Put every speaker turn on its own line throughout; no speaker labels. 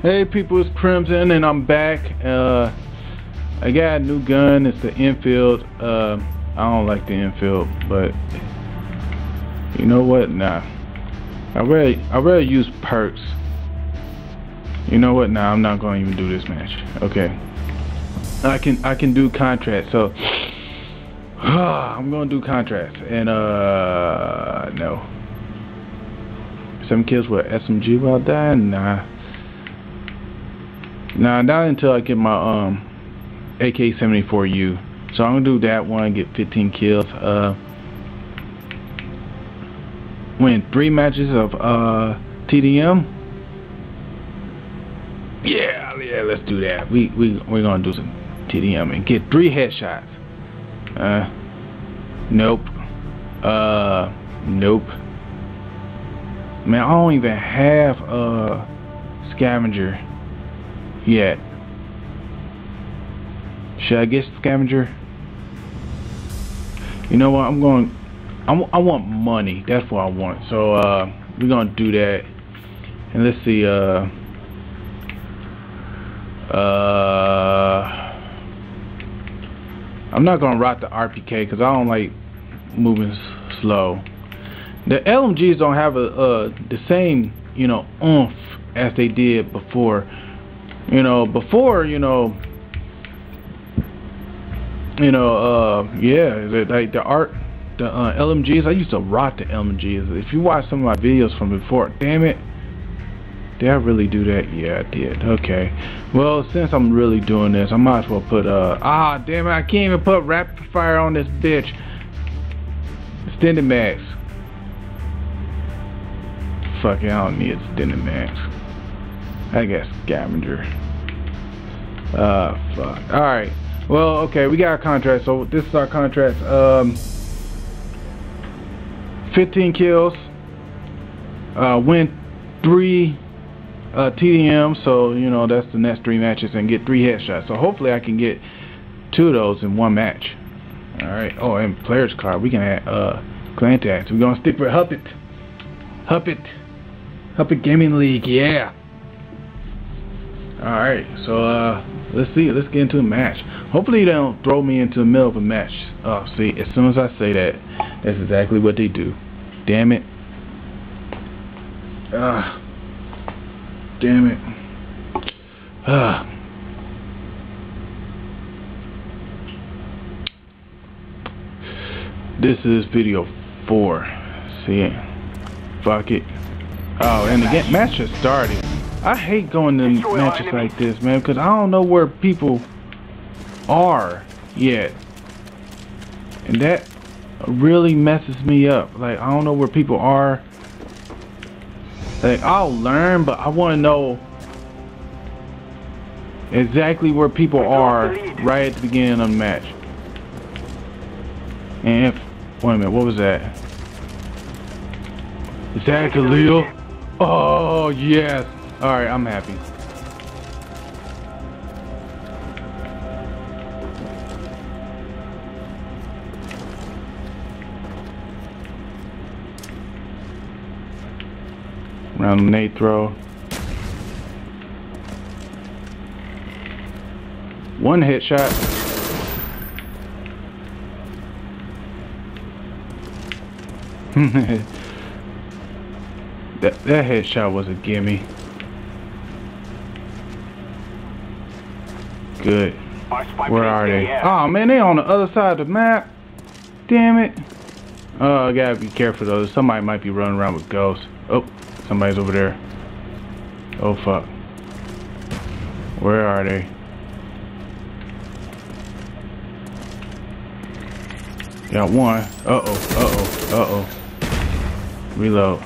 Hey people, it's Crimson and I'm back. Uh, I got a new gun, it's the Enfield. Uh, I don't like the Enfield, but you know what? Nah. I rather I rather use perks. You know what? Nah, I'm not gonna even do this match. Okay. I can I can do contract, so I'm gonna do contract. And uh no. Seven kills with SMG while dying? Nah. Nah, not until I get my um AK-74U. So I'm gonna do that one, and get 15 kills. Uh, win three matches of uh TDM. Yeah, yeah, let's do that. We we we're gonna do some TDM and get three headshots. Uh, nope. Uh, nope. Man, I don't even have a scavenger yet. Should I get scavenger? You know what? I'm going. I, I want money. That's what I want. So uh, we're gonna do that. And let's see. Uh, uh, I'm not gonna rock the RPK because I don't like moving slow. The LMGs don't have a uh, the same you know oomph as they did before. You know, before, you know, you know, uh, yeah, like the art, the uh, LMGs, I used to rock the LMGs. If you watch some of my videos from before, damn it, did I really do that? Yeah, I did. Okay. Well, since I'm really doing this, I might as well put, uh, ah, damn it, I can't even put rapid fire on this bitch. Extended mags. Fuck it, I don't need extended mags. I guess scavenger. Uh, fuck. Alright. Well, okay, we got a contract. So this is our contract. Um, 15 kills. Uh, win three uh, TDM. So, you know, that's the next three matches and get three headshots. So hopefully I can get two of those in one match. Alright. Oh, and players card. We can add uh, clan tags. We're to stick with Huppet. Huppet. Huppet Gaming League. Yeah. Alright, so uh, let's see, let's get into a match. Hopefully they don't throw me into the middle of a match. Oh, see, as soon as I say that, that's exactly what they do. Damn it. Ah. Damn it. Ah. This is video four. See, fuck it. Oh, and the match just started. I hate going to matches like this, man, because I don't know where people are yet. And that really messes me up. Like, I don't know where people are. Like, I'll learn, but I want to know exactly where people are right at the beginning of the match. And if, wait a minute, what was that? Is that a Galil? Oh, yes. Alright, I'm happy. Round Nate throw. One hit shot. that that headshot was a gimme. Good. Where are they? Oh man, they on the other side of the map. Damn it. Oh, I gotta be careful though. Somebody might be running around with ghosts. Oh, somebody's over there. Oh fuck. Where are they? Got one. Uh oh. Uh oh. Uh oh. Reload.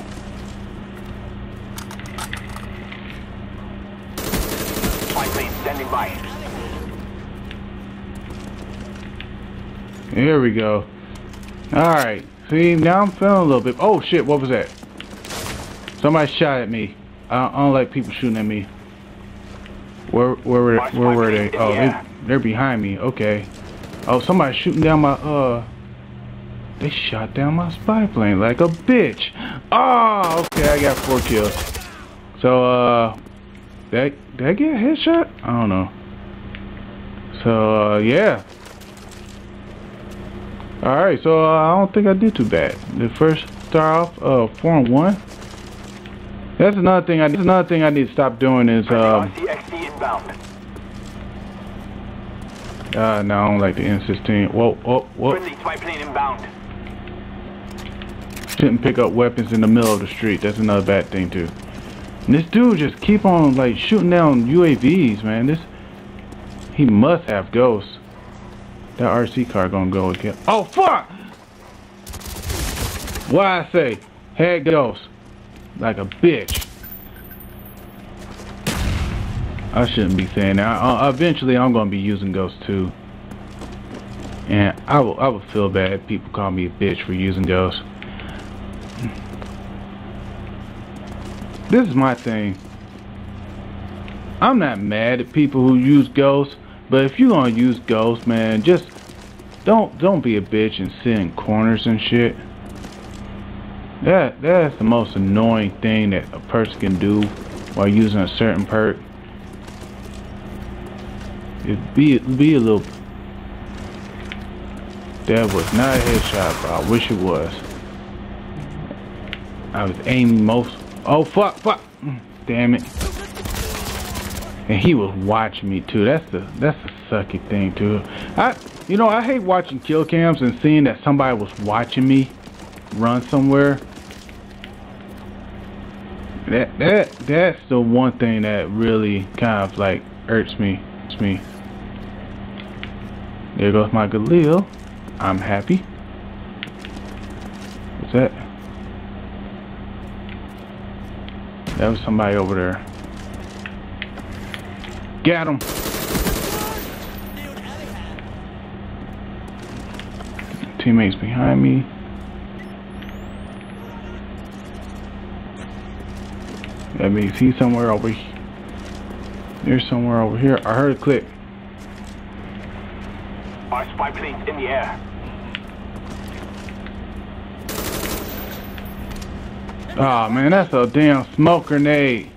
Standing by. Here we go. Alright. See, now I'm feeling a little bit. Oh, shit. What was that? Somebody shot at me. I don't, I don't like people shooting at me. Where, where, were, where were they? Oh, they, they're behind me. Okay. Oh, somebody's shooting down my, uh... They shot down my spy plane like a bitch. Oh, okay, I got four kills. So, uh... Did I, did I get a headshot? I don't know. So, uh, yeah. Alright, so uh, I don't think I did too bad. The first start off, uh, 4 and 1. That's another thing I that's another thing I need to stop doing is um uh no I don't like the M16. Whoa whoa whoa Shouldn't pick up weapons in the middle of the street. That's another bad thing too. And this dude just keep on like shooting down UAVs, man. This he must have ghosts. That RC car gonna go again. Oh fuck! Why I say head ghosts like a bitch. I shouldn't be saying that. I, eventually, I'm gonna be using ghosts too, and I will. I would feel bad if people call me a bitch for using ghosts. This is my thing. I'm not mad at people who use ghosts, but if you're gonna use ghosts, man, just don't don't be a bitch and sit in corners and shit. That that's the most annoying thing that a person can do while using a certain perk. It be be a little. That was not a headshot, but I wish it was. I was aiming most. Oh fuck, fuck! Damn it! And he was watching me too. That's the that's the sucky thing too. I you know I hate watching kill cams and seeing that somebody was watching me run somewhere that that that's the one thing that really kind of like hurts me. It's me. There goes my Galil. I'm happy. What's that? That was somebody over there. Got him. Teammates behind me. That means he's somewhere over here. There's somewhere over here. I heard a click.
Our spy plane's in the air.
Oh man, that's a damn smoke grenade.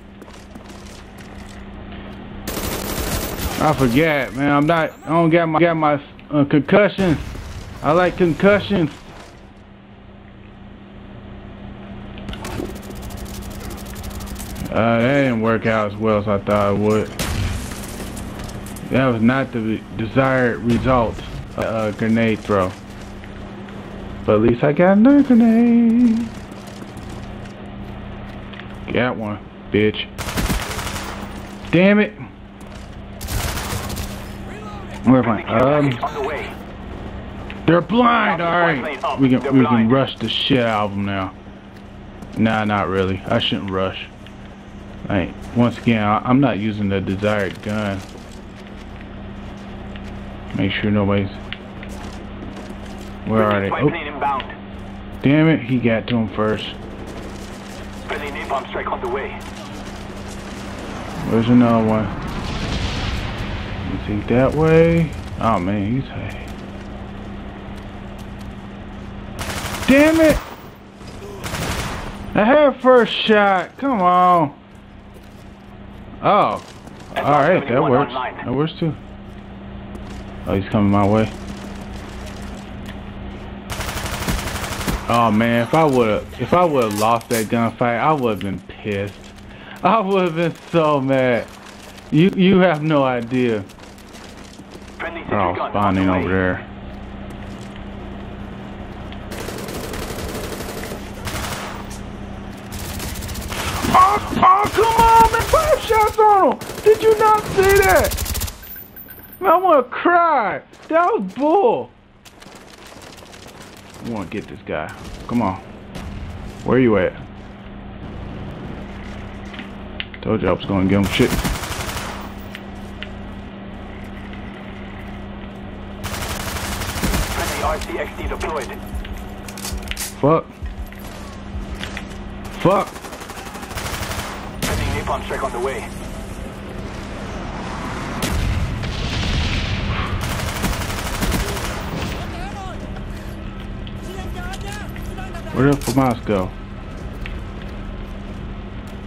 I forget, man. I'm not. I don't got my got my uh, concussion. I like concussions. Uh, that didn't work out as well as I thought it would. That was not the desired result a grenade throw. But at least I got another grenade. Got one, bitch. Damn it. Where am I? Um, they're blind. All right, we can we can rush the shit out of them now. Nah, not really. I shouldn't rush. Like, once again, I'm not using the desired gun. Make sure nobody's... Where are they? Oh. Damn it, he got to him first.
strike on the way.
Where's another one? Is he that way? Oh man, he's... Damn it! I had first shot. Come on. Oh. Alright, that works. That works too. Oh, he's coming my way. Oh man, if I would've if I would've lost that gunfight, I would've been pissed. I would've been so mad. You you have no idea. Oh, spawning over there. Oh, oh, come on, man! Five shots on him! Did you not see that? Man, I want to cry. That was bull. I want to get this guy. Come on. Where you at? Told you I was going to give him shit.
RCXD deployed.
Fuck. Fuck
napalm strike on the way.
Where the FAMAS go?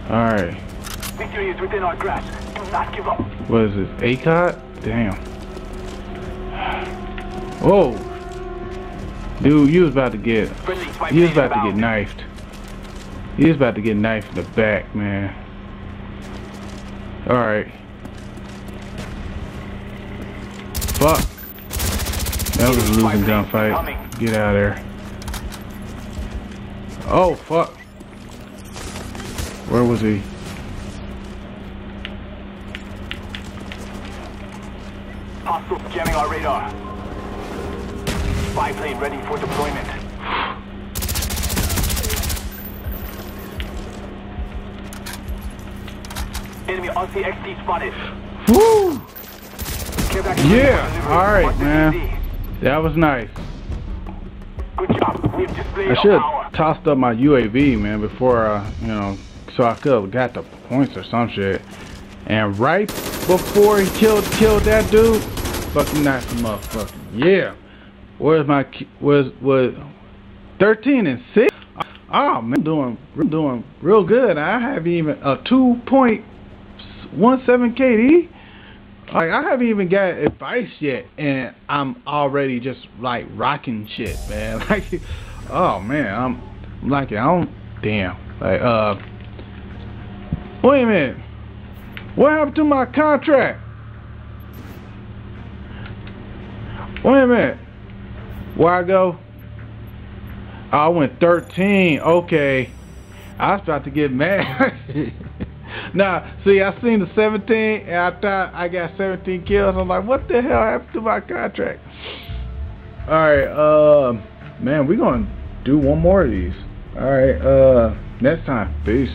Alright.
Victory is within our grasp. Do not give up.
What is this? ACOG? Damn. Whoa. Dude, you was about to get you was about to get knifed. You was about to get knifed in the back, man. Alright. Fuck. That was a losing gunfight. Get out of there. Oh, fuck. Where was he?
Hostiles jamming our radar. Spy plane ready for deployment. Enemy RCXD spotted.
Woo! Yeah,
ready for delivery.
alright, man. That was nice. I should have tossed up my UAV, man, before, uh, you know, so I could have got the points or some shit. And right before he killed killed that dude, fucking him up. Yeah. Where's my was was 13 and six? Oh man, I'm doing I'm doing real good. I have even a 2.17 KD. Like I haven't even got advice yet, and I'm already just like rocking shit, man. Like, oh man, I'm, I'm like, I don't, damn. Like, uh, wait a minute, what happened to my contract? Wait a minute, where I go? I went 13. Okay, I was about to get mad. Nah, see, I seen the 17, and I thought I got 17 kills. I'm like, what the hell happened to my contract? All right, uh, man, we're gonna do one more of these. All right, uh, next time, peace.